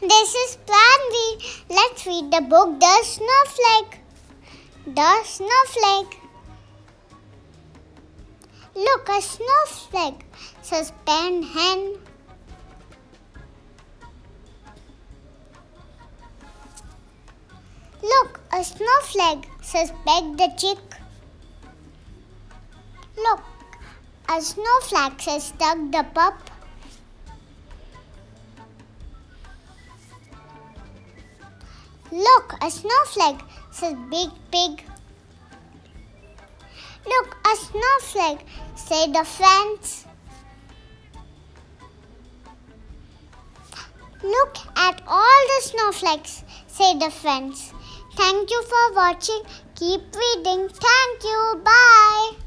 This is Plan B. Let's read the book The Snowflake. The Snowflake. Look, a snowflake, says Hen. Look, a snowflake, says Peg the chick. Look, a snowflake, says Tug the pup. Look, a snowflake, says Big Pig. Look, a snowflake, said the fence. Look at all the snowflakes, said the fence. Thank you for watching. Keep reading. Thank you. Bye.